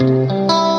Música